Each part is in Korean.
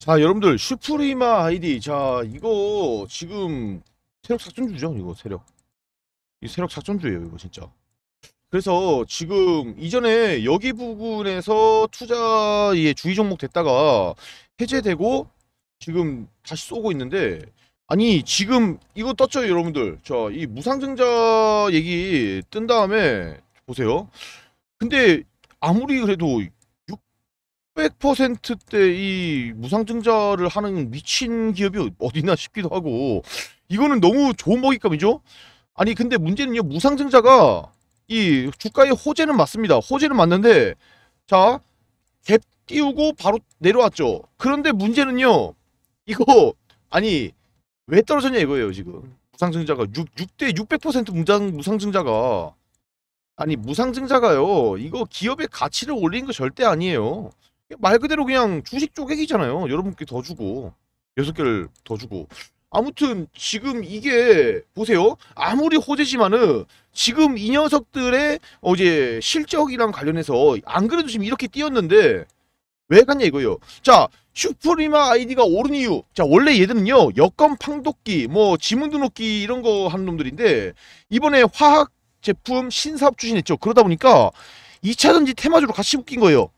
자 여러분들 슈프리마 아이디. 자 이거 지금 세력 작전주죠? 이거 세력. 이 세력 작전주예요 이거 진짜. 그래서 지금 이전에 여기 부분에서 투자의 주의 종목 됐다가 해제되고 지금 다시 쏘고 있는데 아니 지금 이거 떴죠 여러분들? 자 이 무상증자 얘기 뜬 다음에 보세요. 근데 아무리 그래도 600%대 이 무상증자를 하는 미친 기업이 어디나 싶기도 하고 이거는 너무 좋은 먹잇감이죠? 아니 근데 문제는요 무상증자가 이 주가의 호재는 맞습니다. 호재는 맞는데 자 갭 띄우고 바로 내려왔죠. 그런데 문제는요 이거 아니 왜 떨어졌냐 이거예요 지금. 무상증자가 6, 6대 600% 무상, 무상증자가. 아니 무상증자가요 이거 기업의 가치를 올리는 거 절대 아니에요 말 그대로 그냥 주식 쪼개기잖아요. 여러분께 더 주고 여섯 개를 더 주고. 아무튼 지금 이게 보세요. 아무리 호재지만은 지금 이 녀석들의 어제 실적이랑 관련해서 안 그래도 지금 이렇게 뛰었는데 왜 갔냐 이거예요. 자 슈프리마 아이디가 오른 이유. 자 원래 얘들은요 여권 판독기 뭐 지문 등록기 이런 거 하는 놈들인데 이번에 화학 제품 신사업 추진했죠. 그러다 보니까 2차전지 테마주로 같이 묶인 거예요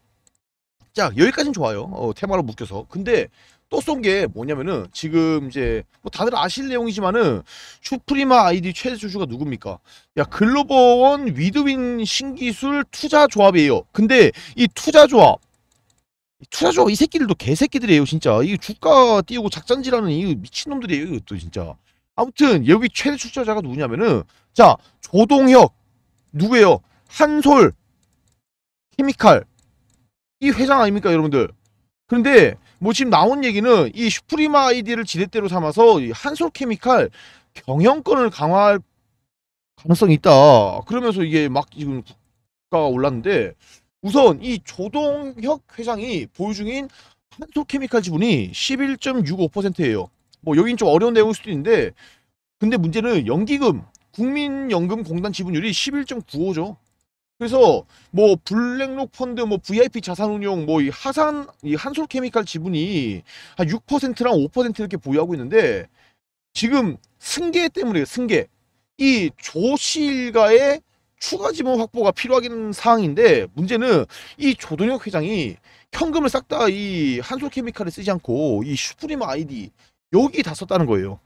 자 여기까지는 좋아요. 어, 테마로 묶여서. 근데 또 쏜 게 뭐냐면은 지금 이제 뭐 다들 아실 내용이지만은 슈프리마 아이디 최대 주주가 누굽니까? 야 글로벌원 위드윈 신기술 투자 조합이에요. 근데 이 투자 조합 투자조합 이 새끼들도 개새끼들이에요 진짜. 이 주가 띄우고 작전지라는 이 미친놈들이에요 이것도 진짜. 아무튼 여기 최대 출자자가 누구냐면은 자 조동혁. 누구예요? 한솔. 케미칼 이 회장 아닙니까 여러분들 그런데 뭐 지금 나온 얘기는 이 슈프리마 아이디를 지렛대로 삼아서 이 한솔 케미칼 경영권을 강화할 가능성이 있다 그러면서 이게 막 지금 주가가 올랐는데 우선 이 조동혁 회장이 보유 중인 한솔케미칼 지분이 11.65%예요. 뭐 여긴 좀 어려운 내용일 수도 있는데 근데 문제는 연기금 국민연금공단 지분율이 11.95죠. 그래서 뭐 블랙록 펀드 뭐 VIP 자산운용 뭐 이 하산 이 한솔케미칼 지분이 한 6%랑 5% 이렇게 보유하고 있는데 지금 승계 때문에 승계 이 조실가의 추가 지분 확보가 필요하긴 사항인데 문제는 이 조동혁 회장이 현금을 싹 다 이 한솔케미칼에 쓰지 않고 이 슈프리마 아이디 여기 다 썼다는 거예요.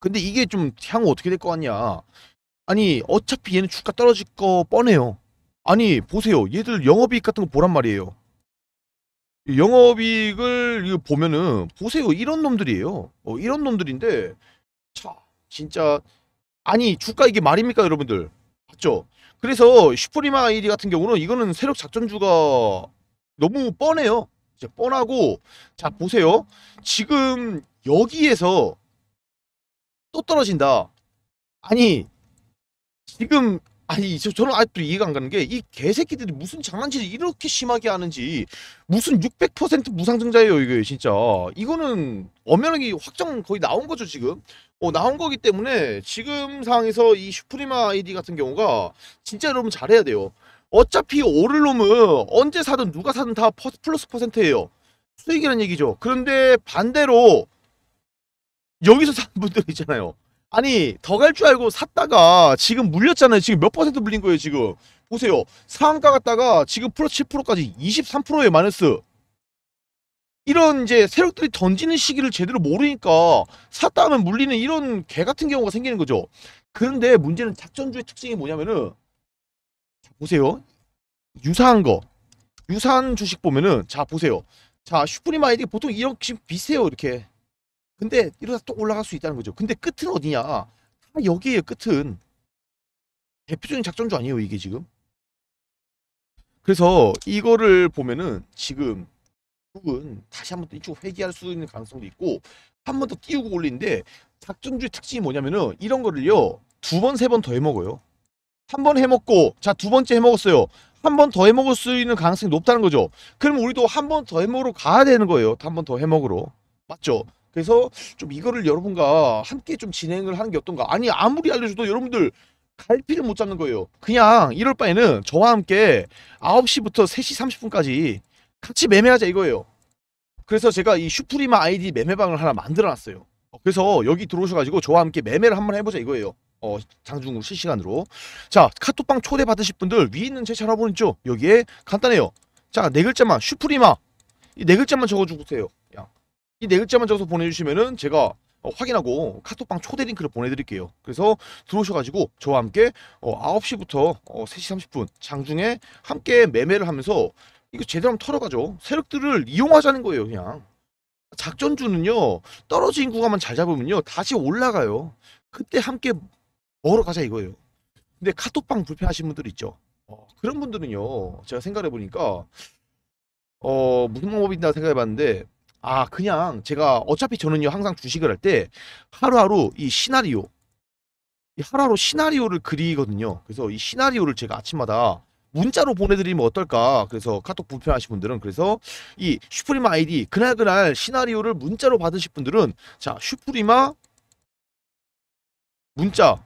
근데 이게 좀 향후 어떻게 될 것 같냐? 아니 어차피 얘는 주가 떨어질 거 뻔해요. 아니 보세요, 얘들 영업이익 같은 거 보란 말이에요. 영업이익을 보면은 보세요, 이런 놈들이에요. 어, 이런 놈들인데 자 진짜 아니 주가 이게 말입니까 여러분들? 맞죠? 그래서 슈프리마 아이디 같은 경우는 이거는 세력 작전주가 너무 뻔해요. 이제 뻔하고 자 보세요. 지금 여기에서 또 떨어진다. 아니 지금 아니 저, 저는 아직도 이해가 안 가는 게 이 개새끼들이 무슨 장난질을 이렇게 심하게 하는지. 무슨 600% 무상증자예요 이게 진짜. 이거는 엄연하게 확정 거의 나온 거죠 지금? 어, 나온 거기 때문에 지금 상황에서 이 슈프리마 아이디 같은 경우가 진짜 여러분 잘해야 돼요. 어차피 오를 놈은 언제 사든 누가 사든 다 퍼- 플러스 퍼센트예요. 수익이라는 얘기죠. 그런데 반대로 여기서 산 분들 있잖아요 아니 더 갈 줄 알고 샀다가 지금 물렸잖아요. 지금 몇 퍼센트 물린 거예요 지금. 보세요. 상한가 갔다가 지금 플러스 7%까지 23%의 마이너스. 이런 이제 세력들이 던지는 시기를 제대로 모르니까 샀다 하면 물리는 이런 개 같은 경우가 생기는 거죠. 그런데 문제는 작전주의 특징이 뭐냐면은 자, 보세요. 유사한 거. 유사한 주식 보면은 자 보세요. 자 슈프림 아이디 보통 이렇게 비슷해요 이렇게. 근데 이러다 또 올라갈 수 있다는 거죠. 근데 끝은 어디냐? 다 여기에요, 끝은. 대표적인 작전주 아니에요, 이게 지금? 그래서 이거를 보면은 지금 결국은 다시 한번 또 이쪽 회귀할 수 있는 가능성도 있고 한 번 더 띄우고 올리는데 작전주의 특징이 뭐냐면은 이런 거를요 두 번 세 번 더 해먹어요. 한 번 해먹고 자 두 번째 해먹었어요. 한 번 더 해먹을 수 있는 가능성이 높다는 거죠. 그럼 우리도 한 번 더 해먹으러 가야 되는 거예요. 한 번 더 해먹으러. 맞죠? 그래서 좀 이거를 여러분과 함께 좀 진행을 하는 게 어떤가. 아니 아무리 알려줘도 여러분들 갈피를 못 잡는 거예요. 그냥 이럴 바에는 저와 함께 9시부터 3시 30분까지 같이 매매하자 이거예요. 그래서 제가 이 슈프리마 아이디 매매방을 하나 만들어놨어요. 어, 그래서 여기 들어오셔가지고 저와 함께 매매를 한번 해보자 이거예요. 어, 장중으로 실시간으로. 자, 카톡방 초대 받으실 분들 위에 있는 제 전화번호 있죠? 여기에 간단해요. 자, 네 글자만 슈프리마 이네 글자만 적어주세요. 이 네 글자만 적어서 보내주시면은 제가 어, 확인하고 카톡방 초대 링크를 보내드릴게요. 그래서 들어오셔가지고 저와 함께 어, 9시부터 어, 3시 30분 장중에 함께 매매를 하면서 이거 제대로 한번 털어가죠. 세력들을 이용하자는 거예요, 그냥. 작전주는요, 떨어진 구간만 잘 잡으면요, 다시 올라가요. 그때 함께 먹으러 가자 이거예요. 근데 카톡방 불편하신 분들 있죠. 어, 그런 분들은요, 제가 생각해보니까, 어, 무슨 방법이 있나 생각해봤는데, 아, 그냥 제가 어차피 저는요, 항상 주식을 할 때 하루하루 이 시나리오, 이 하루하루 시나리오를 그리거든요. 그래서 이 시나리오를 제가 아침마다 문자로 보내드리면 어떨까? 그래서 카톡 불편하신 분들은 그래서 이 슈프리마 아이디 그날 그날 시나리오를 문자로 받으실 분들은 자 슈프리마 문자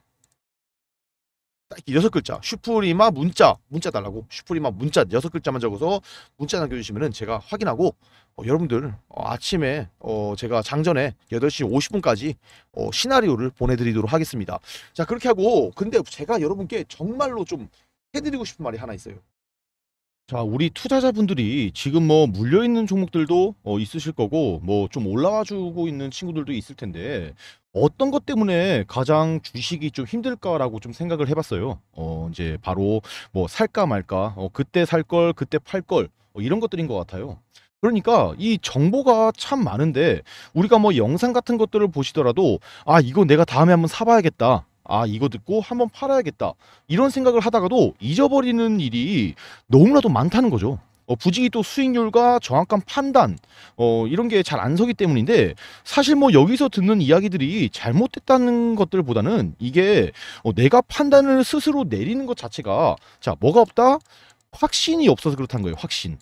딱 여섯 글자 슈프리마 문자 문자 달라고 슈프리마 문자 여섯 글자만 적어서 문자 남겨주시면은 제가 확인하고 어, 여러분들 어, 아침에 어, 제가 장전에 8시 50분까지 어, 시나리오를 보내드리도록 하겠습니다. 자 그렇게 하고 근데 제가 여러분께 정말로 좀 해드리고 싶은 말이 하나 있어요. 자, 우리 투자자분들이 지금 뭐 물려 있는 종목들도 어, 있으실 거고 뭐 좀 올라와 주고 있는 친구들도 있을 텐데 어떤 것 때문에 가장 주식이 좀 힘들까라고 좀 생각을 해봤어요. 어, 이제 바로 뭐 살까 말까, 어, 그때 살 걸, 그때 팔 걸, 어, 이런 것들인 것 같아요. 그러니까 이 정보가 참 많은데 우리가 뭐 영상 같은 것들을 보시더라도 아, 이거 내가 다음에 한번 사봐야겠다. 아, 이거 듣고 한번 팔아야겠다. 이런 생각을 하다가도 잊어버리는 일이 너무나도 많다는 거죠. 어, 부지기 또 수익률과 정확한 판단, 어, 이런 게 잘 안 서기 때문인데, 사실 뭐 여기서 듣는 이야기들이 잘못됐다는 것들보다는 이게 어, 내가 판단을 스스로 내리는 것 자체가, 자, 뭐가 없다? 확신이 없어서 그렇다는 거예요, 확신.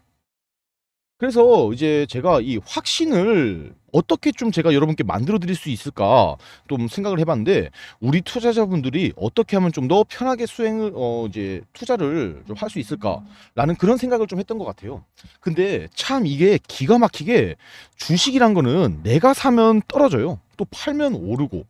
그래서 이제 제가 이 확신을 어떻게 좀 제가 여러분께 만들어 드릴 수 있을까 좀 생각을 해봤는데 우리 투자자분들이 어떻게 하면 좀 더 편하게 수행을 어 이제 투자를 좀 할 수 있을까라는 그런 생각을 좀 했던 것 같아요. 근데 참 이게 기가 막히게 주식이란 거는 내가 사면 떨어져요. 또 팔면 오르고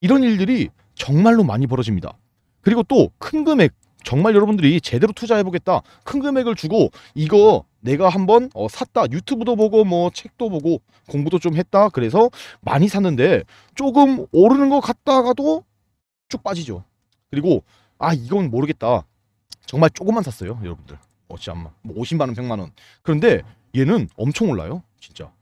이런 일들이 정말로 많이 벌어집니다. 그리고 또 큰 금액 정말 여러분들이 제대로 투자해보겠다. 큰 금액을 주고 이거 내가 한번 어, 샀다. 유튜브도 보고 뭐 책도 보고 공부도 좀 했다. 그래서 많이 샀는데 조금 오르는 것 같다가도 쭉 빠지죠. 그리고 아 이건 모르겠다. 정말 조금만 샀어요, 여러분들. 어, 진짜 뭐 50만 원, 100만 원. 그런데 얘는 엄청 올라요, 진짜.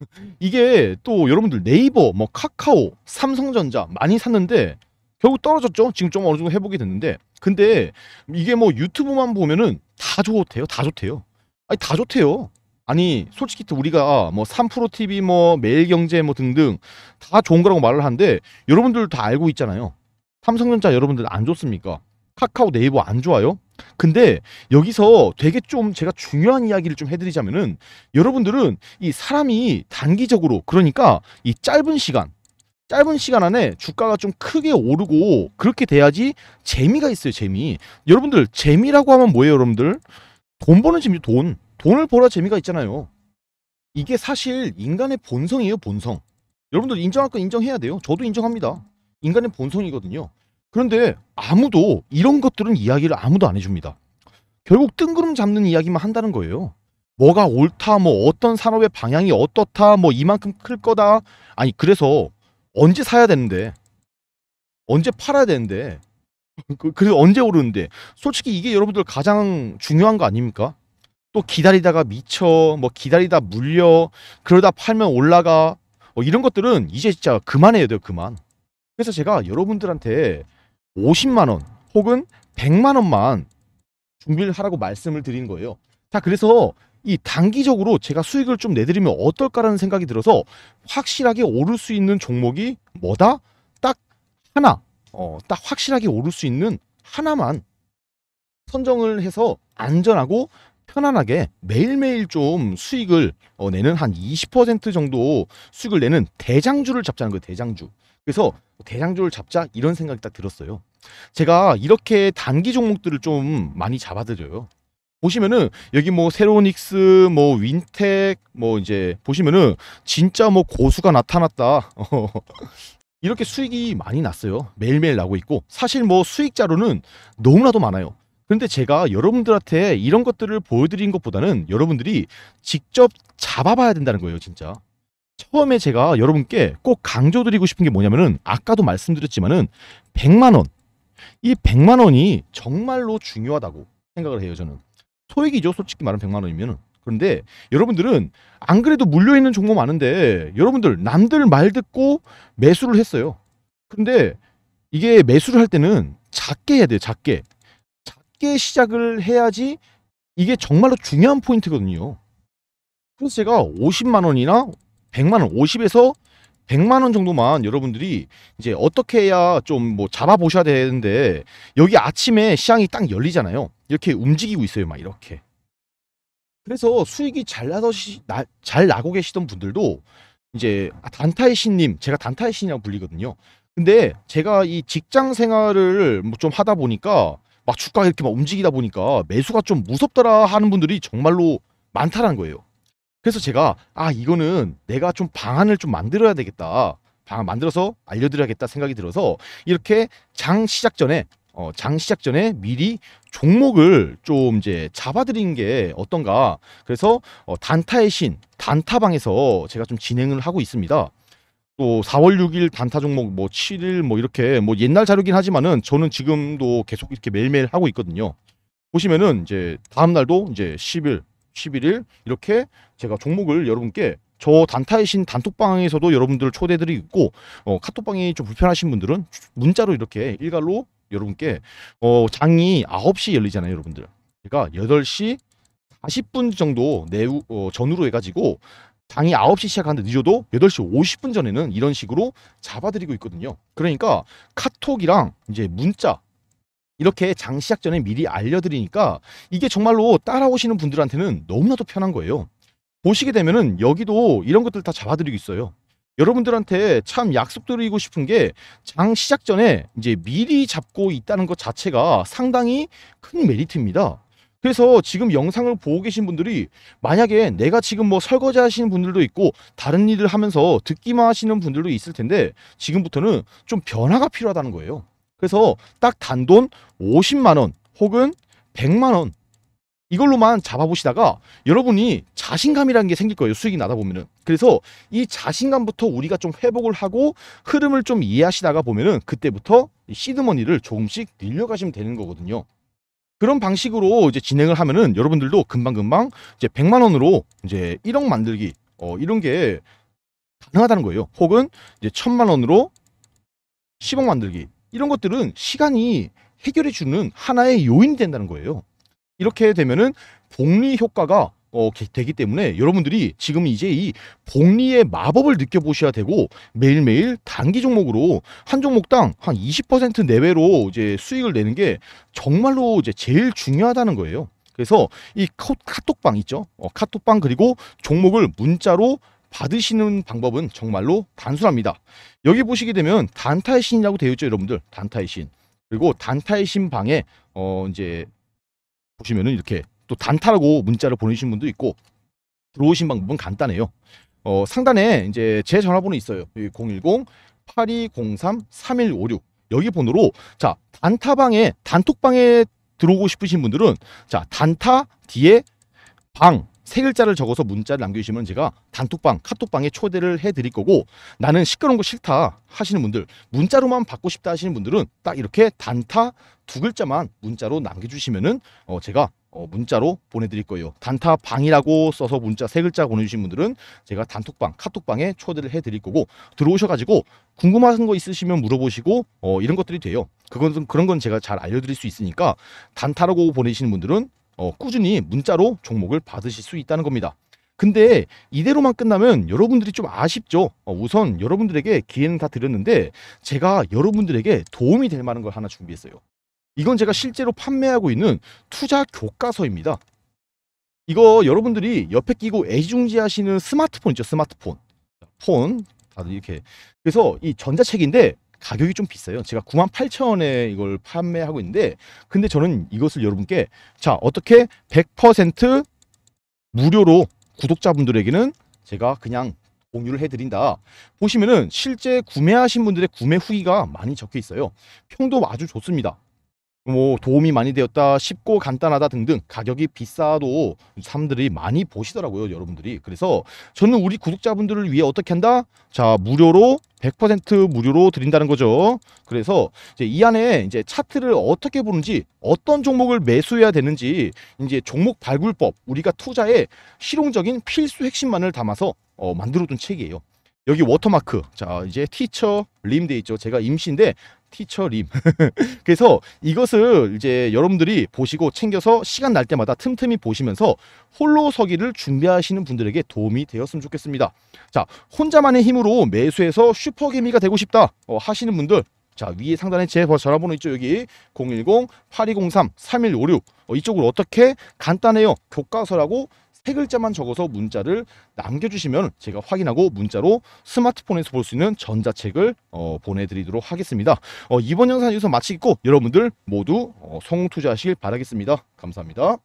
이게 또 여러분들 네이버, 뭐 카카오, 삼성전자 많이 샀는데 결국 떨어졌죠. 지금 좀 어느 정도 회복이 됐는데 근데 이게 뭐 유튜브만 보면은 다 좋대요. 다 좋대요. 아니 다 좋대요. 아니 솔직히 우리가 뭐 3프로 TV 뭐 매일경제 뭐 등등 다 좋은 거라고 말을 하는데 여러분들 다 알고 있잖아요. 삼성전자 여러분들 안 좋습니까? 카카오 네이버 안 좋아요? 근데 여기서 되게 좀 제가 중요한 이야기를 좀 해드리자면은 여러분들은 이 사람이 단기적으로 그러니까 이 짧은 시간 짧은 시간 안에 주가가 좀 크게 오르고 그렇게 돼야지 재미가 있어요 재미 여러분들 재미라고 하면 뭐예요 여러분들 돈 버는 재미 돈. 돈을 벌어 재미가 있잖아요. 이게 사실 인간의 본성이에요 본성. 여러분들 인정할 건 인정해야 돼요. 저도 인정합니다. 인간의 본성이거든요. 그런데 아무도 이런 것들은 이야기를 아무도 안 해줍니다. 결국 뜬구름 잡는 이야기만 한다는 거예요. 뭐가 옳다 뭐 어떤 산업의 방향이 어떻다 뭐 이만큼 클 거다. 아니 그래서 언제 사야 되는데? 언제 팔아야 되는데 그, 그래서 언제 오르는데 솔직히 이게 여러분들 가장 중요한 거 아닙니까? 또 기다리다가 미쳐 뭐 기다리다 물려 그러다 팔면 올라가 뭐 이런 것들은 이제 진짜 그만해야 돼요 그만 그래서 제가 여러분들한테 50만 원 혹은 100만 원만 준비를 하라고 말씀을 드린 거예요 자 그래서 이 단기적으로 제가 수익을 좀 내드리면 어떨까라는 생각이 들어서 확실하게 오를 수 있는 종목이 뭐다? 딱 하나. 어, 딱 확실하게 오를 수 있는 하나만 선정을 해서 안전하고 편안하게 매일매일 좀 수익을 어, 내는 한 20% 정도 수익을 내는 대장주를 잡자는 거예요. 대장주. 그래서 대장주를 잡자 이런 생각이 딱 들었어요. 제가 이렇게 단기 종목들을 좀 많이 잡아드려요. 보시면은 여기 뭐 세로닉스 뭐 윈텍 뭐 이제 보시면은 진짜 뭐 고수가 나타났다 이렇게 수익이 많이 났어요 매일매일 나고 있고 사실 뭐 수익 자료는 너무나도 많아요 그런데 제가 여러분들한테 이런 것들을 보여드린 것보다는 여러분들이 직접 잡아봐야 된다는 거예요 진짜 처음에 제가 여러분께 꼭 강조드리고 싶은 게 뭐냐면은 아까도 말씀드렸지만은 100만 원. 이 100만 원이 정말로 중요하다고 생각을 해요, 저는. 소액이죠, 솔직히 말하면 100만 원이면은. 그런데 여러분들은 안 그래도 물려 있는 종목 많은데 여러분들 남들 말 듣고 매수를 했어요. 근데 이게 매수를 할 때는 작게 해야 돼요, 작게. 작게 시작을 해야지 이게 정말로 중요한 포인트거든요. 그래서 제가 50만 원이나 100만 원, 50에서 100만 원 정도만 여러분들이 이제 어떻게 해야 좀 뭐 잡아 보셔야 되는데 여기 아침에 시장이 딱 열리잖아요. 이렇게 움직이고 있어요, 막 이렇게. 그래서 수익이 잘 나더시 나, 잘 나고 계시던 분들도 이제 단타의 신님, 제가 단타의 신이라고 불리거든요. 근데 제가 이 직장 생활을 뭐 좀 하다 보니까 막 주가가 이렇게 막 움직이다 보니까 매수가 좀 무섭더라 하는 분들이 정말로 많다는 거예요. 그래서 제가 아 이거는 내가 좀 방안을 좀 만들어야 되겠다. 방안 만들어서 알려드려야겠다 생각이 들어서 이렇게 장 시작 전에 어, 장 시작 전에 미리 종목을 좀 이제 잡아드린 게 어떤가. 그래서 어, 단타의 신 단타방에서 제가 좀 진행을 하고 있습니다. 또 4월 6일 단타 종목 뭐 7일 뭐 이렇게 뭐 옛날 자료긴 하지만은 저는 지금도 계속 이렇게 매일매일 하고 있거든요. 보시면은 이제 다음 날도 이제 10일 11일 이렇게 제가 종목을 여러분께 저 단타의 신 단톡방에서도 여러분들 초대드리고 있고 어, 카톡방이 좀 불편하신 분들은 문자로 이렇게 일괄로 여러분께 어, 장이 9시 열리잖아요 여러분들 그러니까 8시 40분 정도 내후 어, 전후로 해가지고 장이 9시 시작하는데 늦어도 8시 50분 전에는 이런 식으로 잡아드리고 있거든요 그러니까 카톡이랑 이제 문자 이렇게 장 시작 전에 미리 알려드리니까 이게 정말로 따라오시는 분들한테는 너무나도 편한 거예요. 보시게 되면은 여기도 이런 것들 다 잡아드리고 있어요. 여러분들한테 참 약속드리고 싶은 게 장 시작 전에 이제 미리 잡고 있다는 것 자체가 상당히 큰 메리트입니다. 그래서 지금 영상을 보고 계신 분들이 만약에 내가 지금 뭐 설거지 하시는 분들도 있고 다른 일을 하면서 듣기만 하시는 분들도 있을 텐데 지금부터는 좀 변화가 필요하다는 거예요. 그래서 딱 단돈 50만 원 혹은 100만 원 이걸로만 잡아보시다가 여러분이 자신감이라는 게 생길 거예요. 수익이 나다 보면은. 그래서 이 자신감부터 우리가 좀 회복을 하고 흐름을 좀 이해하시다가 보면은 그때부터 시드머니를 조금씩 늘려가시면 되는 거거든요. 그런 방식으로 이제 진행을 하면은 여러분들도 금방금방 이제 100만 원으로 이제 1억 만들기 어 이런 게 가능하다는 거예요. 혹은 이제 1000만 원으로 10억 만들기 이런 것들은 시간이 해결해 주는 하나의 요인이 된다는 거예요. 이렇게 되면은 복리 효과가 어, 되기 때문에 여러분들이 지금 이제 이 복리의 마법을 느껴보셔야 되고 매일매일 단기 종목으로 한 종목당 한 20% 내외로 이제 수익을 내는 게 정말로 이제 제일 중요하다는 거예요. 그래서 이 카톡방 있죠. 어, 카톡방 그리고 종목을 문자로 받으시는 방법은 정말로 단순합니다. 여기 보시게 되면 단타의 신이라고 되어 있죠, 여러분들. 단타의 신. 그리고 단타의 신 방에 어 이제 보시면은 이렇게 또 단타라고 문자를 보내신 분도 있고 들어오신 방법은 간단해요. 어 상단에 이제 제 전화번호 있어요. 010 8203 3156 여기 번호로 자 단타방에 단톡방에 들어오고 싶으신 분들은 자 단타 뒤에 방 세 글자를 적어서 문자를 남겨주시면 제가 단톡방, 카톡방에 초대를 해드릴 거고 나는 시끄러운 거 싫다 하시는 분들 문자로만 받고 싶다 하시는 분들은 딱 이렇게 단타 두 글자만 문자로 남겨주시면은 어 제가 어 문자로 보내드릴 거예요. 단타 방이라고 써서 문자 세 글자 보내주신 분들은 제가 단톡방, 카톡방에 초대를 해드릴 거고 들어오셔가지고 궁금한 거 있으시면 물어보시고 어 이런 것들이 돼요. 그건 그런 건 제가 잘 알려드릴 수 있으니까 단타라고 보내시는 분들은 어, 꾸준히 문자로 종목을 받으실 수 있다는 겁니다. 근데 이대로만 끝나면 여러분들이 좀 아쉽죠. 어, 우선 여러분들에게 기회는 다 드렸는데 제가 여러분들에게 도움이 될 만한 걸 하나 준비했어요. 이건 제가 실제로 판매하고 있는 투자 교과서입니다. 이거 여러분들이 옆에 끼고 애지중지 하시는 스마트폰 있죠, 스마트폰. 폰 다들 이렇게. 그래서 이 전자책인데 가격이 좀 비싸요. 제가 98,000원에 이걸 판매하고 있는데 근데 저는 이것을 여러분께 자, 어떻게 100% 무료로 구독자분들에게는 제가 그냥 공유를 해드린다. 보시면은 실제 구매하신 분들의 구매 후기가 많이 적혀 있어요. 평도 아주 좋습니다. 뭐 도움이 많이 되었다, 쉽고 간단하다 등등 가격이 비싸도 사람들이 많이 보시더라고요, 여러분들이. 그래서 저는 우리 구독자분들을 위해 어떻게 한다? 자, 무료로 100% 무료로 드린다는 거죠. 그래서 이제 이 안에 이제 차트를 어떻게 보는지, 어떤 종목을 매수해야 되는지, 이제 종목 발굴법, 우리가 투자에 실용적인 필수 핵심만을 담아서 어, 만들어둔 책이에요. 여기 워터마크, 자 이제 Teacher 림 돼 있죠. 제가 임시인데 Teacher 림. 그래서 이것을 이제 여러분들이 보시고 챙겨서 시간 날 때마다 틈틈이 보시면서 홀로 서기를 준비하시는 분들에게 도움이 되었으면 좋겠습니다. 자, 혼자만의 힘으로 매수해서 슈퍼개미가 되고 싶다 어, 하시는 분들 자 위에 상단에 제 전화번호 있죠 여기 010-8203-3156 어, 이쪽으로 어떻게 간단해요 교과서라고 세 글자만 적어서 문자를 남겨주시면 제가 확인하고 문자로 스마트폰에서 볼 수 있는 전자책을 어, 보내드리도록 하겠습니다. 어, 이번 영상 여기서 마치겠고 여러분들 모두 어, 성투자하시길 바라겠습니다. 감사합니다.